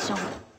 项目。